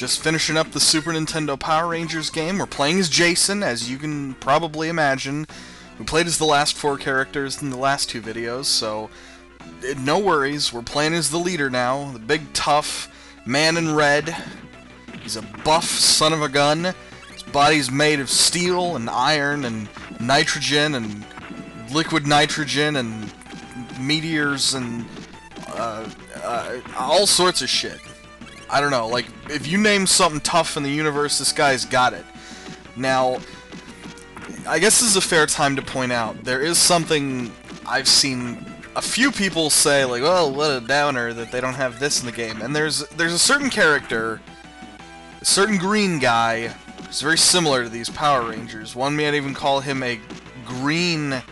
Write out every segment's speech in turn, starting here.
just finishing up the Super Nintendo Power Rangers game. We're playing as Jason, as you can probably imagine. We played as the last four characters in the last two videos, so no worries. We're playing as the leader now, the big tough man in red. He's a buff son of a gun. His body's made of steel and iron and nitrogen and liquid nitrogen and meteors and uh, uh, all sorts of shit. I don't know, like, if you name something tough in the universe, this guy's got it. Now, I guess this is a fair time to point out, there is something I've seen a few people say, like, well, what a downer that they don't have this in the game. And there's there's a certain character, a certain green guy, who's very similar to these Power Rangers. One might even call him a green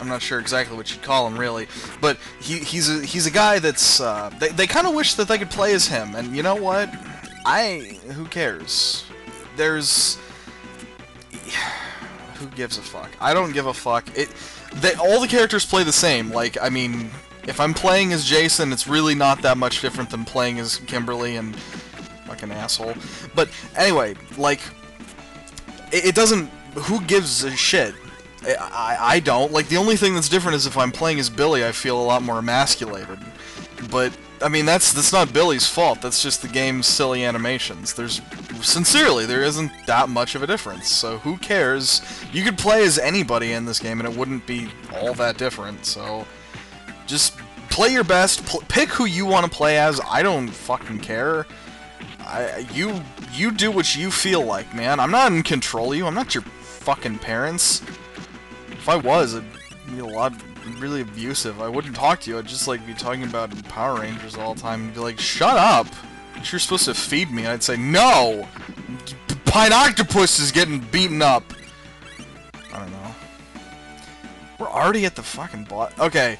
I'm not sure exactly what you'd call him really, but he, he's a he's a guy that's uh, they they kind of wish that they could play as him, and you know what? I who cares? There's who gives a fuck? I don't give a fuck. It they all the characters play the same. Like I mean, if I'm playing as Jason, it's really not that much different than playing as Kimberly and fucking asshole. But anyway, like it, it doesn't. Who gives a shit? I, I don't. Like, the only thing that's different is if I'm playing as Billy, I feel a lot more emasculated. But, I mean, that's that's not Billy's fault. That's just the game's silly animations. There's, sincerely, there isn't that much of a difference. So who cares? You could play as anybody in this game, and it wouldn't be all that different. So, just play your best. Pl pick who you want to play as. I don't fucking care. I, you you do what you feel like, man. I'm not in control of you. I'm not your fucking parents. If I was, it'd be a lot really abusive. I wouldn't talk to you. I'd just like be talking about Power Rangers all the time. and be like, shut up! You're supposed to feed me. I'd say, no! Pineoctopus is getting beaten up! I don't know. We're already at the fucking bot. Okay.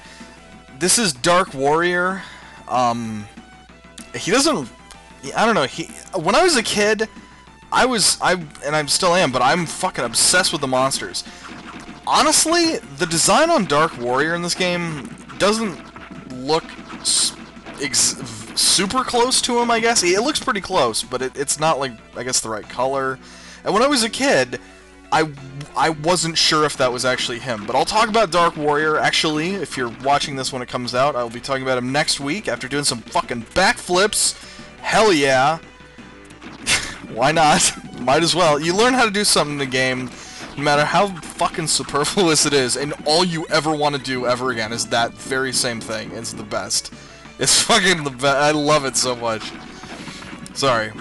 This is Dark Warrior. Um, he doesn't... I don't know. He When I was a kid, I was... I And I still am, but I'm fucking obsessed with the monsters honestly, the design on Dark Warrior in this game doesn't look super close to him, I guess. It looks pretty close, but it, it's not, like, I guess the right color. And when I was a kid, I, I wasn't sure if that was actually him. But I'll talk about Dark Warrior, actually, if you're watching this when it comes out. I'll be talking about him next week after doing some fucking backflips. Hell yeah. Why not? Might as well. You learn how to do something in the game no matter how fucking superfluous it is, and all you ever want to do ever again is that very same thing. It's the best. It's fucking the best. I love it so much. Sorry.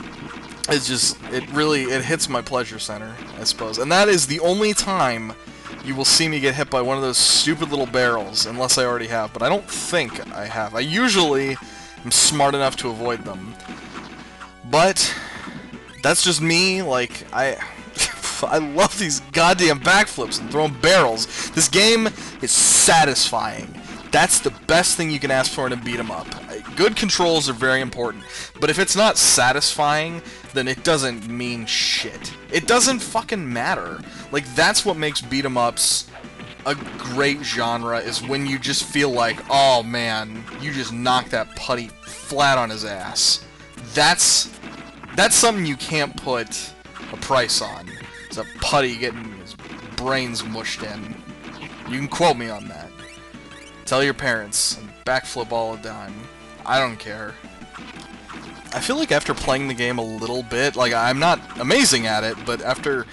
It's just, it really, it hits my pleasure center, I suppose. And that is the only time you will see me get hit by one of those stupid little barrels, unless I already have. But I don't think I have. I usually am smart enough to avoid them. But, that's just me, like, I... I love these goddamn backflips and throwing barrels. This game is satisfying. That's the best thing you can ask for in a beat 'em up. Uh, good controls are very important, but if it's not satisfying, then it doesn't mean shit. It doesn't fucking matter. Like, that's what makes beat 'em ups a great genre, is when you just feel like, oh man, you just knocked that putty flat on his ass. That's, that's something you can't put a price on. A putty getting his brains mushed in. You can quote me on that. Tell your parents, and backflip all the time. I don't care. I feel like after playing the game a little bit, like, I'm not amazing at it, but after...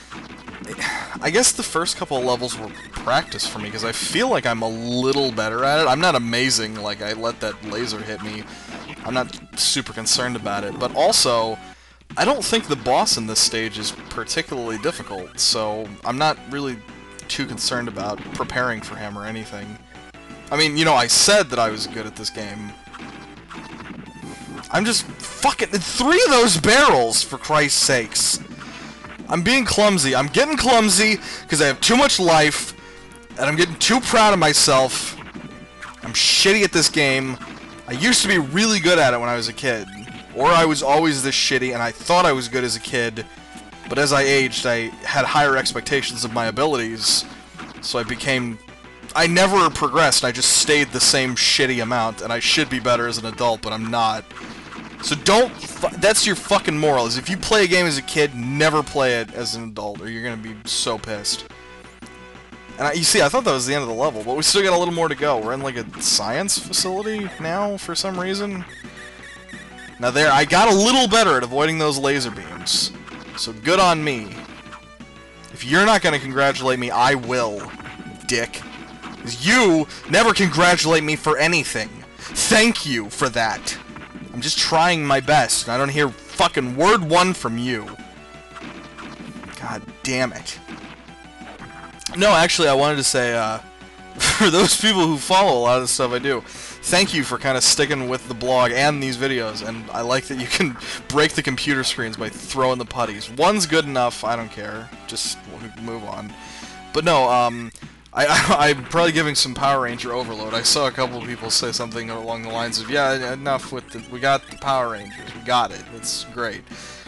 I guess the first couple of levels were practice for me, because I feel like I'm a little better at it. I'm not amazing, like, I let that laser hit me. I'm not super concerned about it, but also, I don't think the boss in this stage is particularly difficult, so I'm not really too concerned about preparing for him or anything. I mean, you know, I said that I was good at this game. I'm just fucking three of those barrels, for Christ's sakes. I'm being clumsy. I'm getting clumsy because I have too much life, and I'm getting too proud of myself. I'm shitty at this game. I used to be really good at it when I was a kid. Or I was always this shitty and I thought I was good as a kid, but as I aged, I had higher expectations of my abilities, so I became... I never progressed, I just stayed the same shitty amount, and I should be better as an adult, but I'm not. So don't. that's your fucking moral. Is if you play a game as a kid, never play it as an adult, or you're gonna be so pissed. And I, you see, I thought that was the end of the level, but we still got a little more to go. We're in like a science facility now for some reason. Now there, I got a little better at avoiding those laser beams. So good on me. If you're not gonna congratulate me, I will, dick. You never congratulate me for anything. Thank you for that. I'm just trying my best, and I don't hear fucking word one from you. God damn it. No, actually, I wanted to say, uh, for those people who follow a lot of the stuff I do, thank you for kind of sticking with the blog and these videos, and I like that you can break the computer screens by throwing the putties. One's good enough, I don't care, just move on. But no, um, I, am probably giving some Power Ranger overload. I saw a couple people say something along the lines of, yeah, enough with the, we got the Power Rangers, we got it, it's great.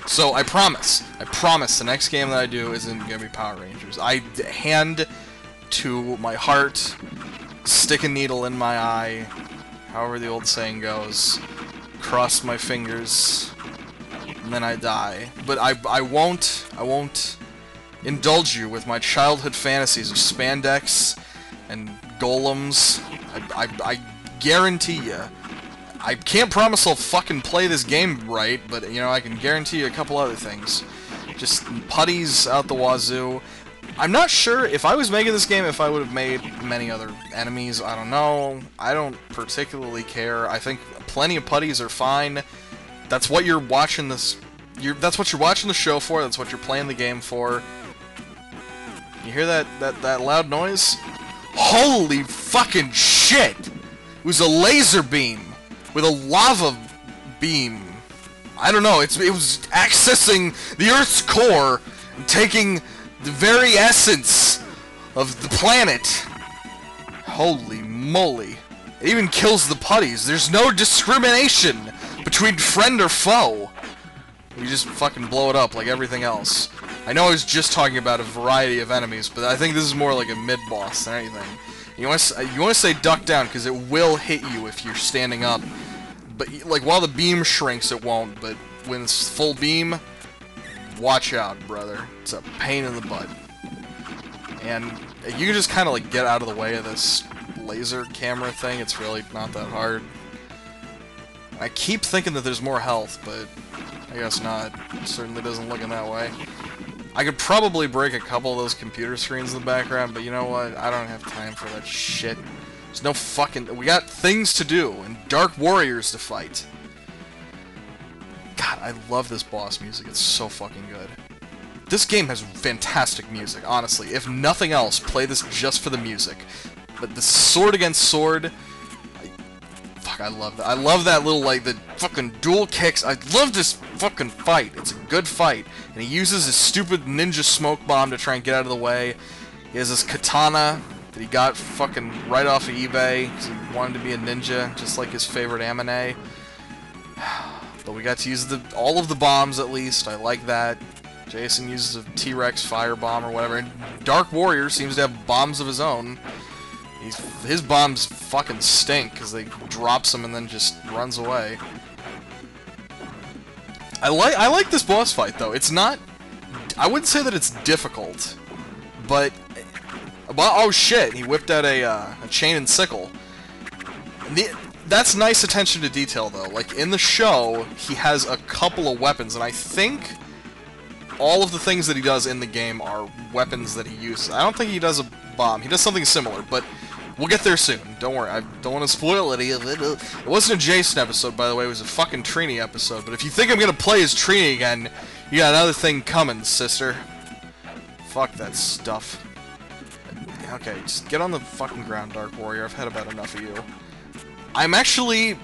So I promise, I promise the next game that I do isn't going to be Power Rangers. I hand to my heart, stick a needle in my eye, however the old saying goes, cross my fingers, and then I die. But I, I won't, I won't indulge you with my childhood fantasies of spandex and golems. I, I, I guarantee you I can't promise I'll fucking play this game right, but, you know, I can guarantee you a couple other things. Just putties out the wazoo. I'm not sure if I was making this game if I would have made many other enemies. I don't know. I don't particularly care. I think plenty of putties are fine. That's what you're watching this... You're, that's what you're watching the show for. That's what you're playing the game for. You hear that, that, that loud noise? Holy fucking shit! It was a laser beam! with a lava beam. I don't know, it's, it was accessing the Earth's core and taking the very essence of the planet. Holy moly. It even kills the putties. There's no discrimination between friend or foe. You just fucking blow it up like everything else. I know I was just talking about a variety of enemies, but I think this is more like a mid-boss than anything. You want to you want to say duck down because it will hit you if you're standing up but like while the beam shrinks, it won't. But when it's full beam, watch out, brother. It's a pain in the butt. And you can just kind of like get out of the way of this laser camera thing. It's really not that hard. I keep thinking that there's more health, but I guess not. It certainly doesn't look in that way. I could probably break a couple of those computer screens in the background, but you know what? I don't have time for that shit. There's no fucking... We got things to do and Dark Warriors to fight. I love this boss music. It's so fucking good. This game has fantastic music, honestly. If nothing else, play this just for the music. But the sword against sword... I, fuck, I love that. I love that little, like, the fucking dual kicks. I love this fucking fight. It's a good fight. And he uses his stupid ninja smoke bomb to try and get out of the way. He has this katana that he got fucking right off of eBay he wanted to be a ninja, just like his favorite anime. But we got to use the all of the bombs at least. I like that. Jason uses a T-Rex fire bomb or whatever. And Dark Warrior seems to have bombs of his own. He's, his bombs fucking stink because they drops them and then just runs away. I like I like this boss fight though. It's not. I wouldn't say that it's difficult, but well, oh shit, he whipped out a, uh, a chain and sickle. The, that's nice attention to detail, though. Like, in the show, he has a couple of weapons, and I think all of the things that he does in the game are weapons that he uses. I don't think he does a bomb. He does something similar, but we'll get there soon. Don't worry, I don't want to spoil any of it. It wasn't a Jason episode, by the way. It was a fucking Trini episode. But if you think I'm going to play as Trini again, you got another thing coming, sister. Fuck that stuff. Okay, just get on the fucking ground, Dark Warrior. I've had about enough of you. I'm actually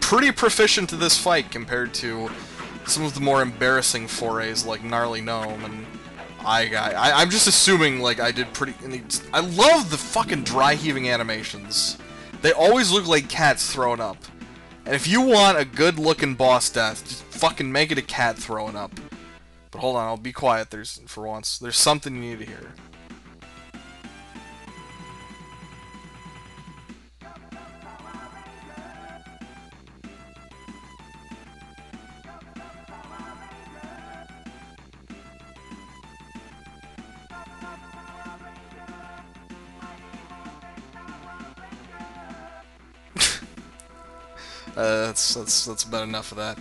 pretty proficient to this fight compared to some of the more embarrassing forays like Gnarly Gnome and Eye Guy. I, am just assuming like I did pretty. I love the fucking dry heaving animations. They always look like cats throwing up. And if you want a good looking boss death, just fucking make it a cat throwing up. But hold on, I'll be quiet. There's for once. There's something you need to hear. That's that's that's about enough of that.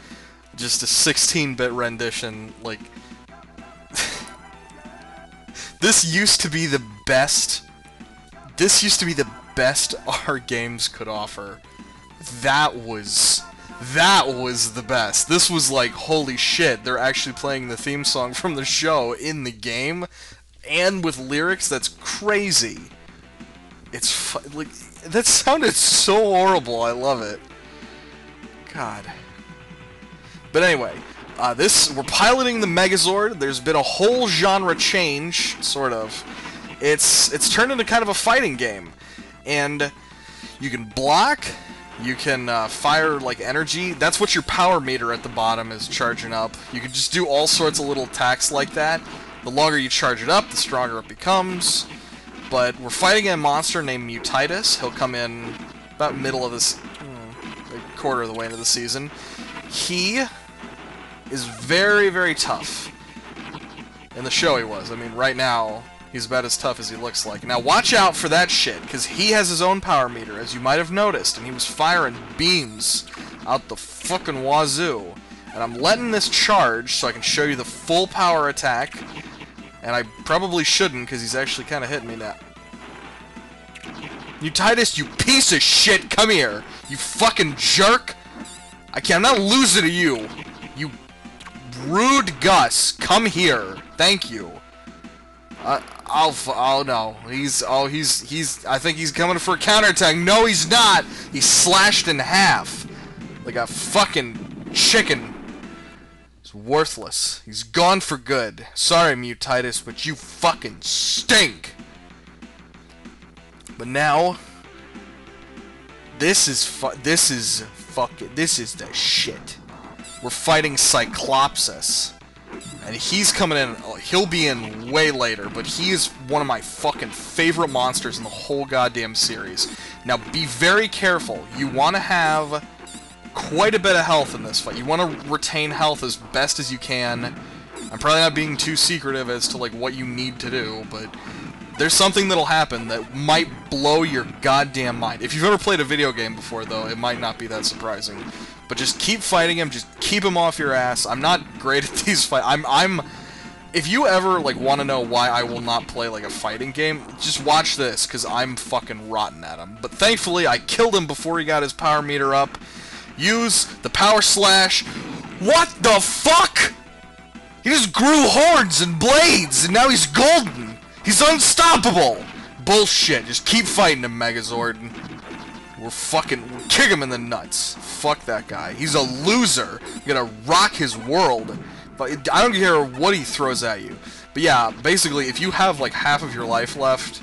Just a 16-bit rendition, like. this used to be the best. This used to be the best our games could offer. That was that was the best. This was like, holy shit, they're actually playing the theme song from the show in the game, and with lyrics that's crazy. It's like that sounded so horrible. I love it. God. But anyway, uh, this we're piloting the Megazord. There's been a whole genre change, sort of. It's it's turned into kind of a fighting game, and you can block, you can uh, fire like energy. That's what your power meter at the bottom is charging up. You can just do all sorts of little attacks like that. The longer you charge it up, the stronger it becomes. But we're fighting a monster named Mutitis. He'll come in about middle of this, quarter of the way into the season. He is very, very tough. In the show he was. I mean, right now, he's about as tough as he looks like. Now watch out for that shit, because he has his own power meter, as you might have noticed, and he was firing beams out the fucking wazoo. And I'm letting this charge so I can show you the full power attack. And I probably shouldn't, because he's actually kind of hitting me now. Mutitis, you piece of shit, come here! You fucking jerk! I can't, I'm not losing to you! You rude Gus, come here! Thank you. Uh, I'll, oh no, he's, oh, he's, he's, I think he's coming for a counterattack. No, he's not! He's slashed in half. Like a fucking chicken. He's worthless. He's gone for good. Sorry, Mutitis, but you fucking stink! But now, this is fu this is fucking, this is the shit. We're fighting Cyclopsis. And he's coming in, uh, he'll be in way later, but he is one of my fucking favorite monsters in the whole goddamn series. Now, be very careful. You want to have quite a bit of health in this fight. You want to retain health as best as you can. I'm probably not being too secretive as to, like, what you need to do, but there's something that'll happen that might blow your goddamn mind. If you've ever played a video game before, though, it might not be that surprising. But just keep fighting him. Just keep him off your ass. I'm not great at these fights. I'm I'm. If you ever like want to know why I will not play like a fighting game, just watch this because I'm fucking rotten at him. But thankfully, I killed him before he got his power meter up. Use the power slash. What the fuck? He just grew horns and blades, and now he's golden. He's unstoppable. Bullshit. Just keep fighting him, Megazord. We're fucking we're kick him in the nuts. Fuck that guy. He's a loser. You're gonna rock his world. But I don't care what he throws at you. But yeah, basically, if you have like half of your life left,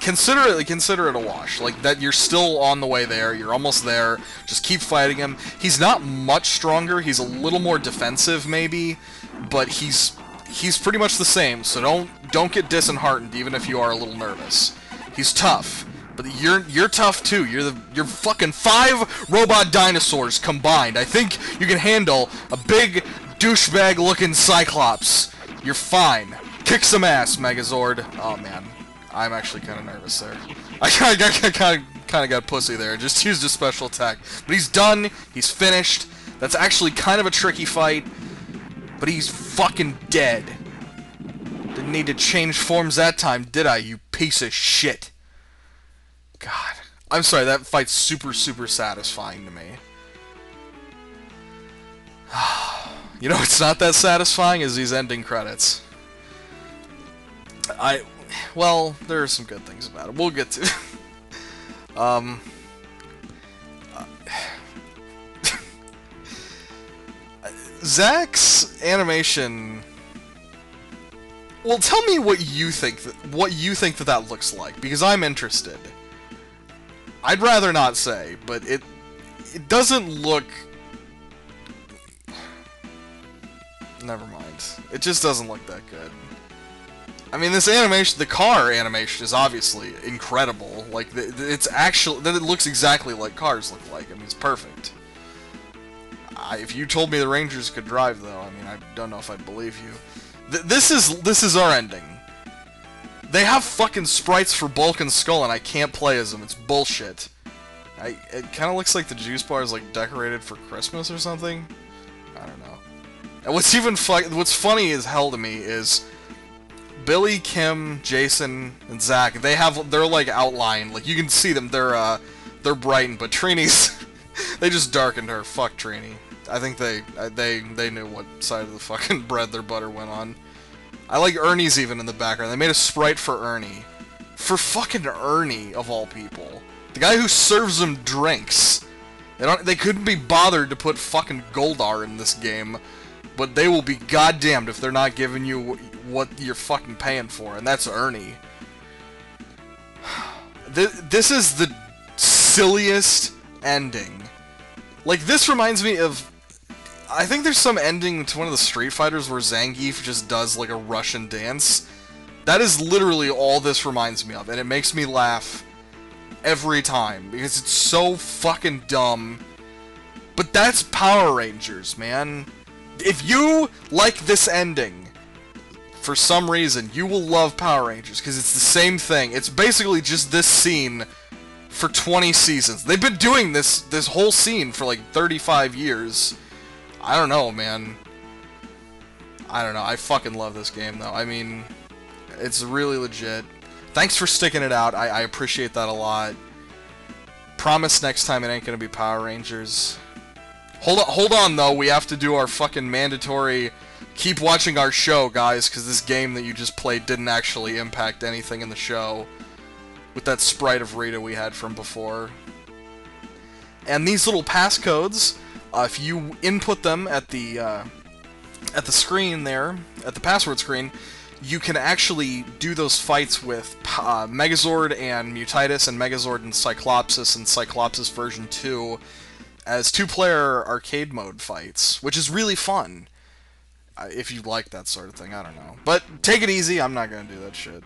consider it consider it a wash. Like that, you're still on the way there. You're almost there. Just keep fighting him. He's not much stronger. He's a little more defensive, maybe, but he's he's pretty much the same. So don't don't get disheartened, even if you are a little nervous. He's tough. But you're you're tough too. You're the you're fucking five robot dinosaurs combined. I think you can handle a big douchebag looking Cyclops. You're fine. Kick some ass, Megazord. Oh man, I'm actually kind of nervous there. I kind of kind of kind of got pussy there. Just used a special attack, but he's done. He's finished. That's actually kind of a tricky fight, but he's fucking dead. Didn't need to change forms that time, did I? You piece of shit. God. I'm sorry, that fight's super, super satisfying to me. you know it's not that satisfying is these ending credits. I... Well, there are some good things about it. We'll get to... um... Zack's animation... Well, tell me what you think that, what you think that that looks like, because I'm interested. I'd rather not say, but it it doesn't look. Never mind. It just doesn't look that good. I mean, this animation, the car animation is obviously incredible. Like, it's actually, that it looks exactly like cars look like. I mean, it's perfect. If you told me the Rangers could drive, though, I mean, I don't know if I'd believe you. Th this is this is our ending. They have fucking sprites for Bulk and Skull, and I can't play as them. It's bullshit. I, it kind of looks like the juice bar is like decorated for Christmas or something. I don't know. And what's even fu what's funny as hell to me is Billy, Kim, Jason, and Zack. They have they're like outlined, like you can see them. They're uh they're brightened, but Trini's they just darkened her. Fuck Trini. I think they they they knew what side of the fucking bread their butter went on. I like Ernie's even in the background. They made a sprite for Ernie. For fucking Ernie, of all people. The guy who serves them drinks. They don't. They couldn't be bothered to put fucking Goldar in this game, but they will be goddamned if they're not giving you what you're fucking paying for, and that's Ernie. This is the silliest ending. Like, this reminds me of... I think there's some ending to one of the Street Fighters where Zangief just does, like, a Russian dance. That is literally all this reminds me of, and it makes me laugh every time, because it's so fucking dumb. But that's Power Rangers, man. If you like this ending, for some reason, you will love Power Rangers, because it's the same thing. It's basically just this scene for 20 seasons. They've been doing this this whole scene for like 35 years. I don't know, man. I don't know. I fucking love this game, though. I mean, it's really legit. Thanks for sticking it out. I, I appreciate that a lot. Promise next time it ain't gonna be Power Rangers. Hold on, hold on though. We have to do our fucking mandatory. Keep watching our show, guys, because this game that you just played didn't actually impact anything in the show with that sprite of Rita we had from before. And these little passcodes, uh, if you input them at the uh, at the screen there, at the password screen, you can actually do those fights with uh, Megazord and Mutitis and Megazord and Cyclopsis and Cyclopsis version 2 as two-player arcade mode fights, which is really fun. Uh, if you like that sort of thing, I don't know. But take it easy, I'm not gonna do that shit.